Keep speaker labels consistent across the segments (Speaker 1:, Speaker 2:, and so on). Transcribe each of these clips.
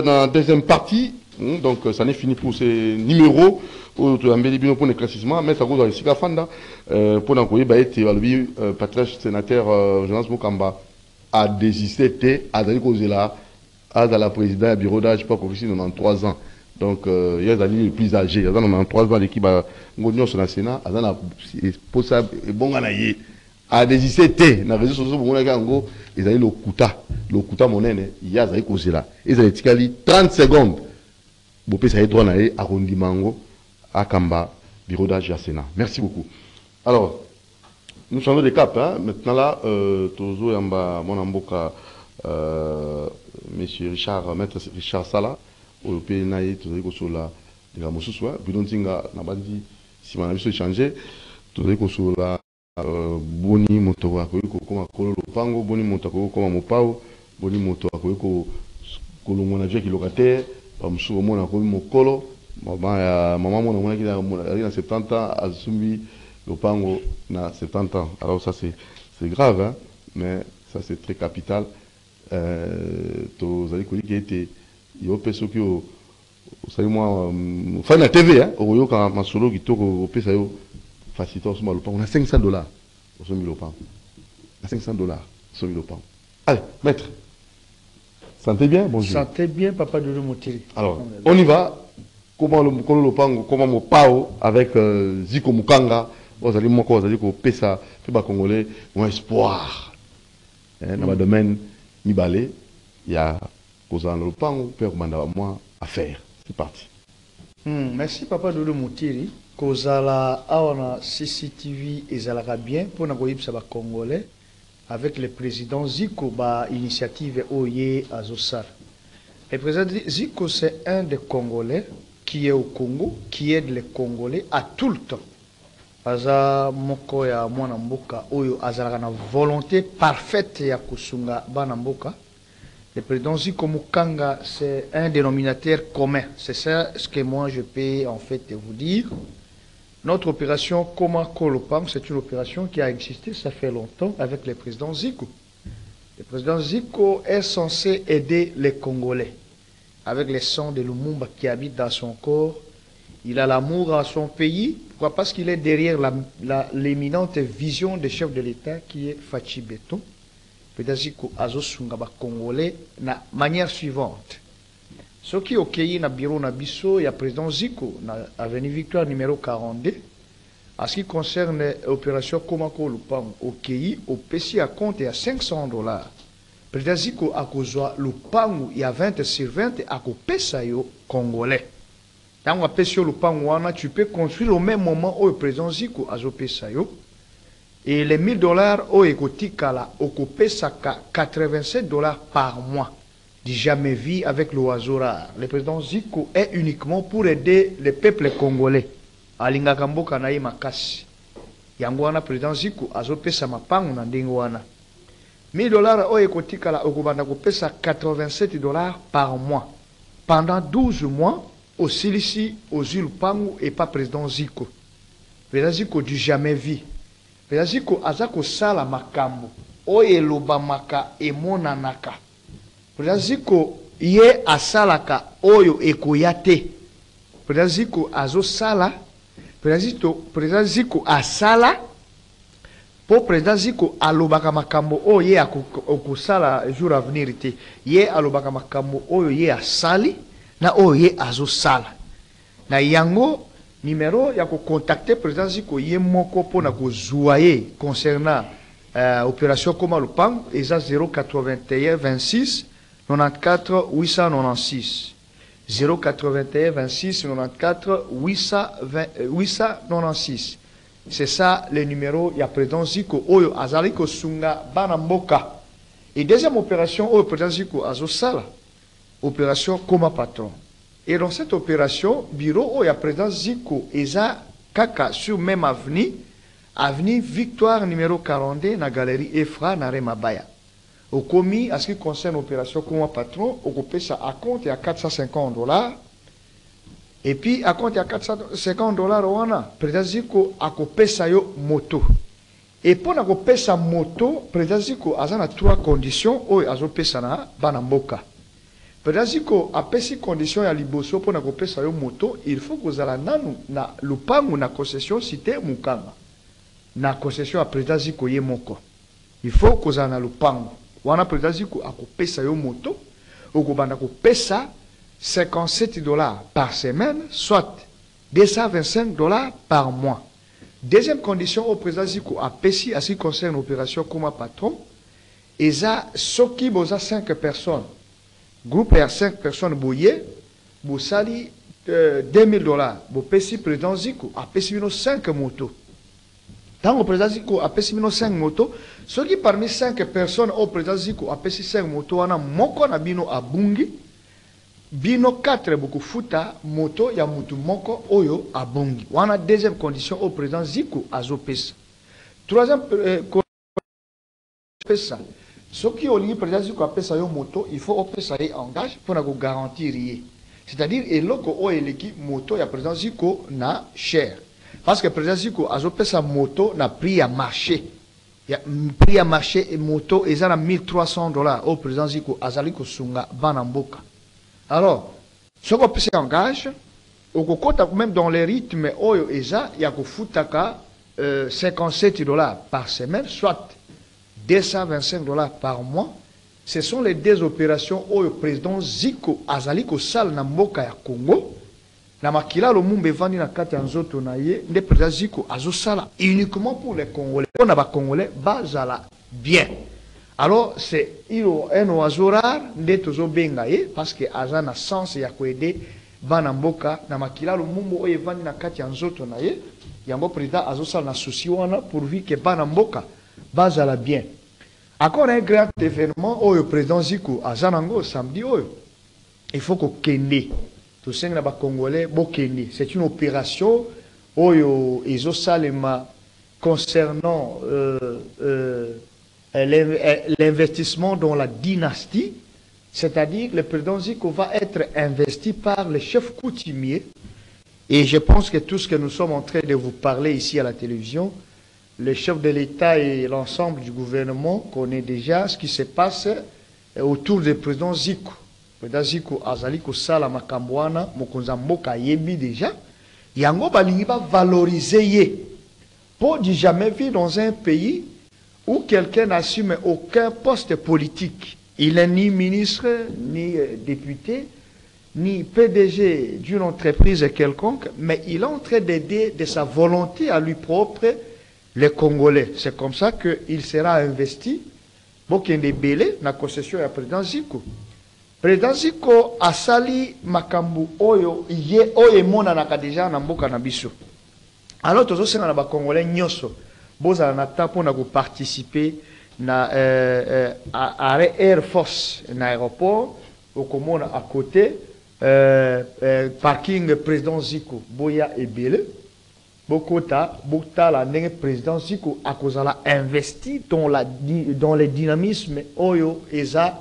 Speaker 1: dans la deuxième partie, hein, donc ça n'est fini pour ces numéros, pour pour le classement, mais ça cause de la Fanda, pour l'encoyer, bah, été, le patriarche sénateur Jonas Mokamba a désisté, a d'aller causer là, a dans la présidente du bureau d'âge, pas officiel, 93 ans. Donc, il y a des les plus âgés, il y a 93 ans, l'équipe a gagné sur le Sénat, il y a pour ça, bon, a désisté, na réseaux sociaux, bon, ils ont le kuta lokuta monene ye azali kozela. Ezali etikali 30 secondes. Bopesa ye droit na ye akondima yango akamba bureau d'âge ya sénat. Merci beaucoup. Alors nous changeons de cap hein? maintenant là euh, tozoyamba mwana mboka euh, monsieur richard maître richard sala oyo mpe na ye tozali kosola likambo mosusu bino ntinga na bandi nsima na biso échange tozali kosola boni moto akoki kokóma kolo lopango boni moto akoki kokóma mopao boni moto akoki kolongwa na vie kiloka te bamosusu omona akomi mokolo mama mama mona amonaki na 70 ans asumbi lopango na 70 ans alors ça c'est grave hein? mais ça c'est très capital euh, tozali koliki ete yo mpe soki osali mwa ofani na tv okoyoka masolo kitoko opesa yo facilité osomba lopango na 500 dollars osombi lopango na 500 dollars osombi lopango allez maître Sentez bien, bonjour.
Speaker 2: Sentez bien, Papa de Motiri.
Speaker 1: Alors, on y va. Comment le Mokolo comment mon pao avec euh, Ziko Mukanga, vous allez moi, vous allez que Pesa, fait Congolais, mon espoir. Hein, dans le domaine Nibale, il y a Kozan Lopango, Père Manda, moi, à faire. C'est parti.
Speaker 2: Hmm, merci, Papa de Motiri. Kozala, awana CCTV, ezalaka bien, pour na koyibisa ba Congolais avec le président Zico, bah, initiative Oye Azosar. Le président Zico, c'est un des Congolais qui est au Congo, qui aide les Congolais à tout le temps. aza moko ya mwana mboka oyo azalaka na volonté parfaite ya kosunga bana mboka le président Zico Mukanga c'est un dénominateur commun c'est ça ce que moi je peux en fait vous dire notre opération Koma Kolopam, c'est une opération qui a existé, ça fait longtemps, avec le président Zico. Le président Zico est censé aider les Congolais. Avec le sang de Lumumba qui habite dans son corps, il a l'amour à son pays. Pourquoi? Parce qu'il est derrière l'éminente vision des chefs de l'État qui est Fachi Beto. Président Zico a Congolais de manière suivante soki okei na bureau na biso ya président Zico na avenue Victoire numéro 42 en ce qui concerne opération Komako Lupango okei opesi à compte ya 500 dollars. Président Zico akozwa lupango ya 20 sur 20 akopesa yo congolais. Ntango apesi yo lupango wana tu peux construire au même moment oyo président Zico azopesa yo. Et les 1000 dollars oyo ekotikala okopesaka 87 dollars par mois du jamais vu avec l'oiseau rare. Le président Zico est uniquement pour aider le peuple congolais. alingaka mboka na makasi. Yango wana président ziku azopesa mapango na ndenge wana. 1000 dollars oyo ekotikala okobanda kopesa 87 dollars par mois. Pendant 12 mois osilisi ozwi lupango epa président ziko président ziko du jamais vu président ziko aza kosala makambo. Oyo elobamaka emonanaka président ziko ye asalaka oyo ekoya te. Président ziko azosala président ziko asala mpo président ziko alobaka makambo oyo ye akosala jour avenir te. Ye alobaka makambo oyo ye asali na oyo ye azosala. Na yango numero ya kocontacte président ziko ye moko mpona kozwa ye concernant uh, opération koma lopango eza 081 26 94 896 081 26 94 896 c'est ça le numéro ya président ziko oyo azali kosunga bana mboka. Et deuxième opération oyo président ziko azosala opération koma patron. Et dans cette opération bureau oyo ya président ziko eza kaka sur même avenue avenue victoire numéro 42 na galerie efra na remabaya okomi à ce qui concerne opération koma patron okopesa à compte ya 450 dollars. Et puis à compte ya 450 dollars wana président ziko akopesa yo moto. Et mpona kopesa moto président ziko aza na trois conditions. Oyo azopesa na bana mboka président ziko apesi condition ya liboso mpona kopesa yo moto. Il faut kozala nanu na lupangu na concession cité mukanga na concession ya président ziko moko il faut kozala na lupangu wana président ziko akopesa yo moto okobanda kopesa 57 dollars par semaine soit 225 dollars par mois. Deuxième condition au président ziko apesi à ce qui concerne opération comme patron eza soki boza 5 personnes groupe ya 5 personnes boye bosali euh, 2000 dollars. Bopesi président ziko apesi bino 5 moto ntango président ziko apesi bino 5 moto soki parmi 5 personnes oyo président ziko apesi 5 moto wana moko na bino abungi bino 4 bokofuta moto ya mutu moko oyo abungi wana deuxième condition oyo président ziko azopesa troisième euh, pesa. Soki olingi président ziko apesa yo moto il faut opesa ye engage mpona kogarantir ye. C'est-à-dire eloko oyo eleki moto ya président ziko na cher parce que président ziko azopesa moto na prix ya marché. Ya prix ya marché moto eza na 1300 dollars. Oyo président ziko azali kosunga bana mboka. Alors soki opesa engage okokota même dans les rythmes oyo eza ya kofutaka euh, 57 dollars par semaine soit 225 dollars par mois. Ce sont les deux opérations oyo président ziko azali kosala na mboka ya congo na makila lumumba evandi na kati ya nzoto na ye nde président ziko azosala. Uniquement pour les congolais. Mpo na bacongolais bazala bien. Alors c'est ilo un oiseau rare nde tozobenga ye parce que aza na sens ya koede bana mboka. Na makila lumumba oyo evandi na kati ya nzoto na ye yango président azosala na susi wana pourvu ke bana mboka bazala bien. Encore un grand événement oyo président ziko aza nango samedi oyo. Il faut kokende c'est une opération oyo concernant euh, euh, l'investissement dans la dynastie. C'est-à-dire le président Ziko va être investi par le chef coutumier. Et je pense que tout ce que nous sommes en train de vous parler ici à la télévision le chef de l'État et l'ensemble du gouvernement connaissent déjà ce qui se passe autour du président Ziko. Ziko azali kosala makambo wana mokonzi déjà yango balingi bavaloriser ye po du jamais vu dans un pays où quelqu'un n'assume aucun poste politique il n'est ni ministre ni député ni PDG d'une entreprise quelconque mais il est en train d'aider de sa volonté à lui propre les Congolais. C'est comme ça qu'il sera investi. Bokende Bele, na concession ya président Ziko. Président Ziko asali makambu oyo ye oyo emonanaka deja na mboka na biso. Alors tozosenga na bakongolais nyonso bozala na ta mpona koparticiper na euh, euh, arrêt Air Force na aéroport okomona à côté euh, euh, parking président Ziko boya ebele bokota botala ndenge président siko akozala investi dans, la, dans le dynamisme oyo eza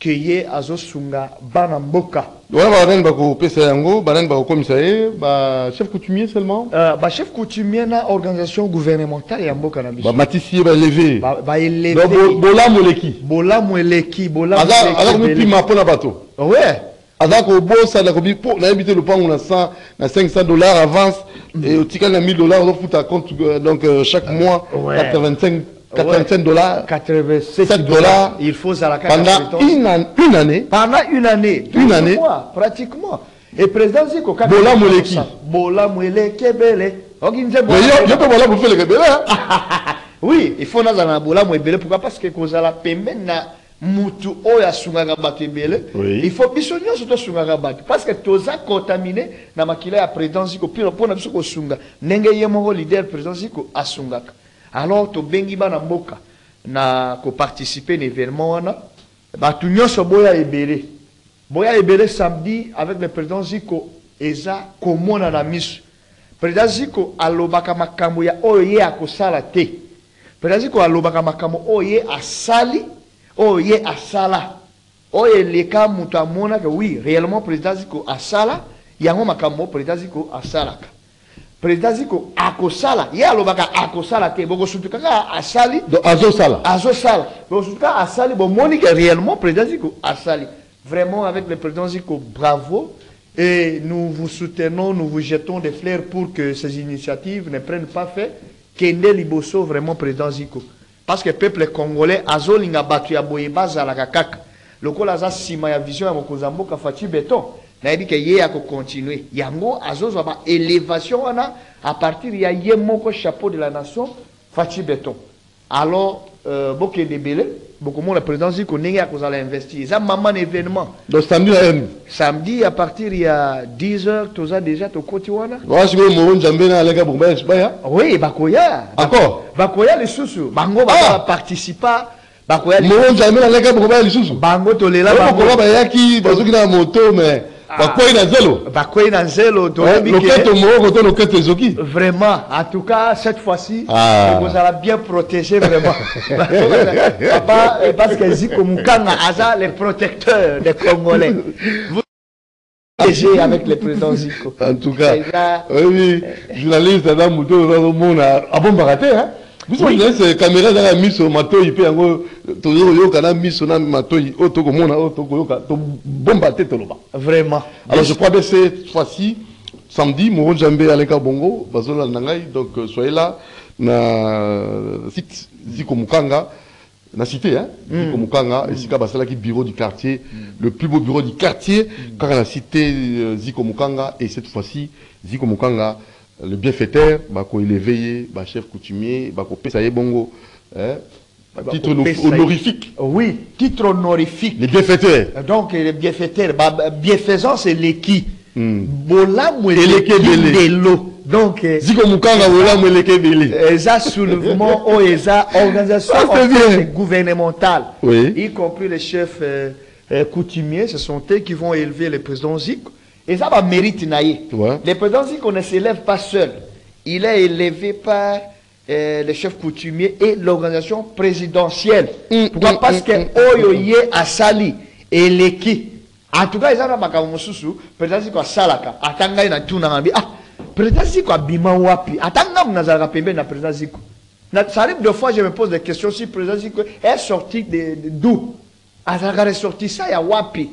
Speaker 2: ke ye azosunga bana mboka.
Speaker 1: Wana banani bakopesa yango banani bakokomisa ye bachef coutumier seulement.
Speaker 2: Uh, bachef coutumier na organisation gouvernementale ya mboka na biso.
Speaker 1: Bamatisi ye baeleve
Speaker 2: baeleve
Speaker 1: bolamu eleki
Speaker 2: bolamu eleki bolamu
Speaker 1: aza komipima mpo na bato.
Speaker 2: Ouais.
Speaker 1: Aza kobosana kobi mpo nayebi te lopango na 100 na 500 dollars avance et otikali na 1000 dollars ozofuta compte donc euh, chaque mois
Speaker 2: Ouais.
Speaker 1: 85 85 dollars.
Speaker 2: 87
Speaker 1: 7
Speaker 2: dollars. il faut zala kaka
Speaker 1: pendant une, an- une année.
Speaker 2: Pendant une année.
Speaker 1: Une
Speaker 2: 12
Speaker 1: année.
Speaker 2: mois, pratiquement. Et président ziko eleki ebele oki nze
Speaker 1: mais yo yo mpe bolamu ofeleka ebele
Speaker 2: oui il faut nazala na bolamu ebele pourquoi? Parce que kozala pembeni na mutu oyo asungaka bato ebele. Il faut biso nyonso tosungaka bato. Parce que toza contamine na makila ya président ziko mpona biso kosunga. Ndenge ye moko leader président ziko asungaka alors tobengi bana mboka na koparticipe na événement wana bato nyonso boya ebele. Boya ebele samedi avec le président ziko eza komona na miso. Président ziko alobaka makambo ya oyo ye akosala te. Président ziko alobaka makambo oyo ye asali oyo ye asala. Oyo eleka moto amonaka oui réellement président ziko asala yango makambo président ziko asalaka président ziko akosala ye alobaka akosala te bokosutu kaka asali
Speaker 1: azosala
Speaker 2: azosala bokosutu kaka asali bomoni ke réellement président ziko asali Vraiment, avec le président Zico, bravo. Et nous vous soutenons, nous vous jetons des fleurs pour que ces initiatives ne prennent pas fait. Kende Liboso, vraiment, président Zico. Parce que le peuple congolais, azolinga batu ya boye bazalaka kaka. Lokola aza sima ya vision ya mokozamboka faci beton. Nayebi ke ye akocontinue yango azozwa baélévation wana à partir ya ye moko chapeau de la nation faci beton alors euh, bokende ebele bokomona président ziko ndenge akozala investir eza mama na événement.
Speaker 1: Donc samedi na
Speaker 2: samedi à partir ya 10 heures toza déjà tokoti wana
Speaker 1: waka sikoyo moro nzambe na aleka bongo baya
Speaker 2: oui bakoya.
Speaker 1: D'accord.
Speaker 2: bakoya lisusu bango
Speaker 1: Ah.
Speaker 2: baparticipa bakoya lisusu.
Speaker 1: moro nzambe na aleka bongo baya lisusu
Speaker 2: bango tolela bango.
Speaker 1: bayaki bazoki na moto mais bakwei na zelo
Speaker 2: bakwei na nzelo
Speaker 1: Eh, loketo moko to loketo ezoki
Speaker 2: Vraiment, en tout cas, cette fois-ci,
Speaker 1: Ah.
Speaker 2: vous allez bien protéger vraiment. Papa, euh, parce que Ziko Mukanga Aza, le protecteur des Congolais. Vous avec le président Ziko.
Speaker 1: en tout cas
Speaker 2: ça.
Speaker 1: oui journaliste aza moto ozomona abombaka te hein? Journaliste caméra ezaka miso matoi mpe yango tozokoyoka na miso na matoi oyo tokomona oyo tokoyoka tobomba te toloba
Speaker 2: Vraiment.
Speaker 1: alors je crois que cette fois-ci samedi moro nzambe aleka bongo bazolanda ngai donc euh, soyez là na site ziko mukanga na cité hein ziko mukanga esika basalaki bureau du quartier le plus beau bureau du quartier kaka na cité euh, ziko mukanga et cette fois-ci ziko mukanga le bienfaiteur bakoéleve ye bachef coutumier bakopesa ye bongo hein, titre
Speaker 2: Bakopesa ye.
Speaker 1: honorifique
Speaker 2: Oui, titre honorifique.
Speaker 1: les bienfaiteurs
Speaker 2: Donc, le bienfaiteur, bah, bienfaisant, c'est l'équi.
Speaker 1: Hmm.
Speaker 2: Bolam
Speaker 1: Eleki ebele.
Speaker 2: de l'eau. Donc, euh,
Speaker 1: ziko mukanga olamu eleki ebele
Speaker 2: eza soulèvement ou eza organisation gouvernementale,
Speaker 1: Oui.
Speaker 2: y compris les chefs euh, euh, coutumiers, ce sont eux qui vont élever le président Zico. Et ça va mérite naïe.
Speaker 1: Ouais.
Speaker 2: Le président Zico ne s'élève pas seul. Il est élevé par euh, les chefs coutumiers et l'organisation présidentielle.
Speaker 1: Mm,
Speaker 2: Pourquoi?
Speaker 1: mm,
Speaker 2: Parce
Speaker 1: mm,
Speaker 2: que
Speaker 1: mm,
Speaker 2: Oyo Ye Asali et Leki. En tout cas, ils ont makambo mosusu, président Zico asalaka, atanga na tuna ngambi. Ah, président Zico abima wapi? Atanga mnazalaka pembeni na président. Na- Ça arrive deux fois, je me pose des questions si le président Zico est sorti de, de- d'où? Azalaka ressorti ça ya wapi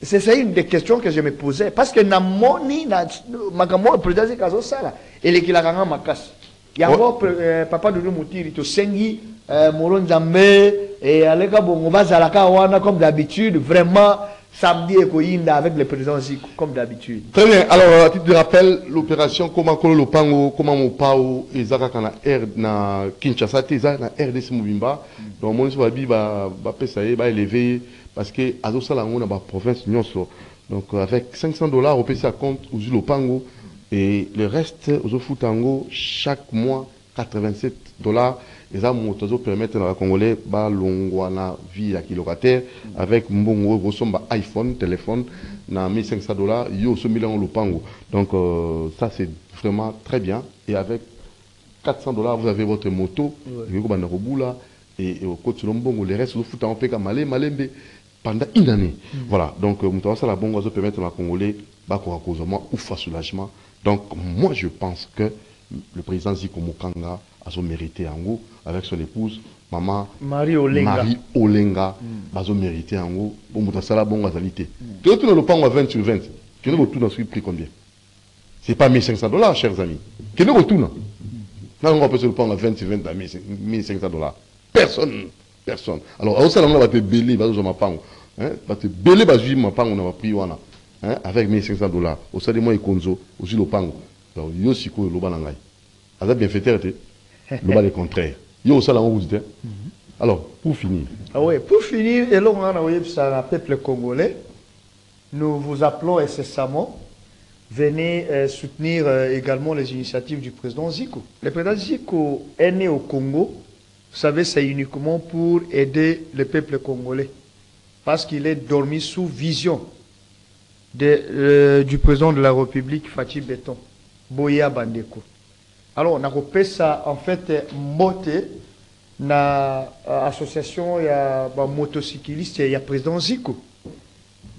Speaker 2: c'est une des questions que je me posais. Parce que na moni na makambo président Zico azosala elekilaka nga makasi yango eh, papa dudu mutiri tosengi eh, moro nzambe eh, aleka bongo bazalaka wana comme d'habitude vraiment samedi ekoyinda avec le président Zico comme d'habitude.
Speaker 1: Très bien. Alors, à titre de rappel, l'opération Koma Kolo Lopango, Koma Mopao, Ezaka kana R na Kinshasa, te, eza na RDC Mobimba. Donc, mon so ba ba pesa ye, ba élevé parce que azo sala ngo na ba province nyonso. Donc, euh, avec 500 dollars au PC à compte aux Lopango. Et le reste aux Futango chaque mois 87 dollars. Et ça, moto zo permettre na Congolais ba longwa na vie ya kilocataire avec mbongo rosomba iPhone, téléphone na 1500 dollars, yo so million lopango. Donc euh, ça c'est vraiment très bien. Et avec 400 dollars vous avez votre moto, et vous banda kobula et et au côté mbongo le reste vous fout en peka malé malembe pendant une année. Voilà, donc euh, muto la bongo zo permettre na Congolais ba ko akozoma ou fa soulagement. Donc moi je pense que le président Ziko Mukanga a son mérité en haut. Avec son épouse maman
Speaker 2: Marie Olenga.
Speaker 1: Marie Olenga bazo mérité en haut. Pour mutu asala bongo azali te que tu le lopango à 20 sur 20 que ne retourne ensuite prix combien? C'est pas 1500 dollars chers amis. Que ne retourne là on peut se le prendre à 20 sur 20 à 1500 dollars. Personne personne. Alors au salon là va te belé bazo zo mapango va te belé bazui mapango na ba prix wana avec 1500 dollars. Au salon moi ikonzo aussi lopango. Donc yo siko loba na ngai aza bien fait te loba le contraire. Yo au salon vous te alors pour finir.
Speaker 2: Ah ouais, pour finir, et là, on a un peuple congolais. Nous vous appelons incessamment. Venez euh, soutenir euh, également les initiatives du président Zico. Le président Zico est né au Congo. Vous savez, c'est uniquement pour aider le peuple congolais. Parce qu'il est dormi sous vision euh, du président de la République, Fatih Beton, Boya Bandeko. Alors, on a repéré ça, en fait, Moté, na euh, association ya ba motocycliste ya président Zico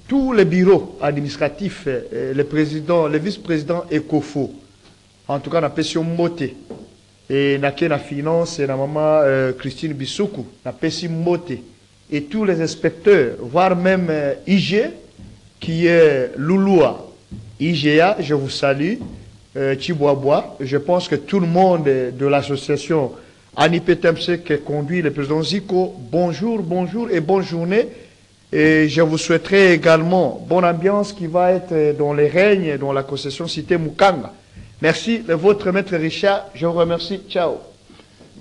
Speaker 2: tous les bureaux administratifs euh, le président le vice-président Ekofo en tout cas na pesi mbote et na ke na finance na mama euh, Christine Bisuku na pesi mbote et tous les inspecteurs, voire même euh, IG, qui est Louloua, IGA, je vous salue, euh. Je pense que tout le monde de l'association Anipetemse qui conduit le président Zico, bonjour, bonjour et bonne journée. Et je vous souhaiterais également bonne ambiance qui va être dans les règnes, dans la concession cité Mukanga. Merci, de votre maître Richard. Je vous remercie. Ciao.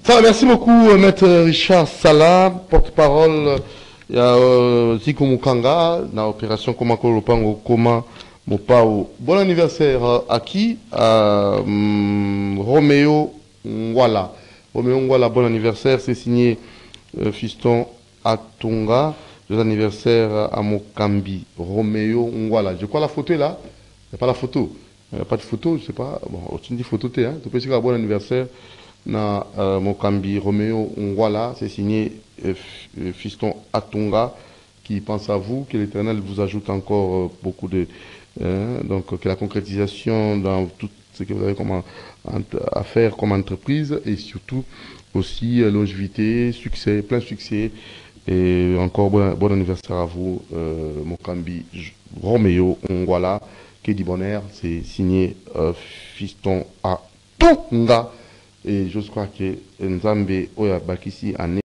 Speaker 1: Ça, merci beaucoup, maître Richard Salah, porte-parole il y a euh, Zico Mukanga, dans l'opération Komako Lopango Koma Mopao. Bon anniversaire à qui? À hum, Roméo Ngwala. Roméo bon anniversaire. C'est signé euh, Fiston Atunga. Bon anniversaire à Mokambi. Roméo Ngwala. Je crois la photo est là. Il n'y a pas la photo. N'y a pas de photo, je sais pas. Bon, tu me dis photo, tu hein. Peux dire bon anniversaire na euh, Mokambi Roméo Ngwala. C'est signé euh, Fiston Atunga qui pense à vous, que l'Éternel vous ajoute encore euh, beaucoup de... Hein, donc que la concrétisation dans tout ce que vous avez à faire comme entreprise et surtout aussi euh, longévité, succès, plein succès. Et encore bon, anniversaire à vous, euh, Mokambi Roméo Ngwala, qui dit c'est signé euh, Fiston Atunga. Et je crois que Nzambe Oya Bakisi a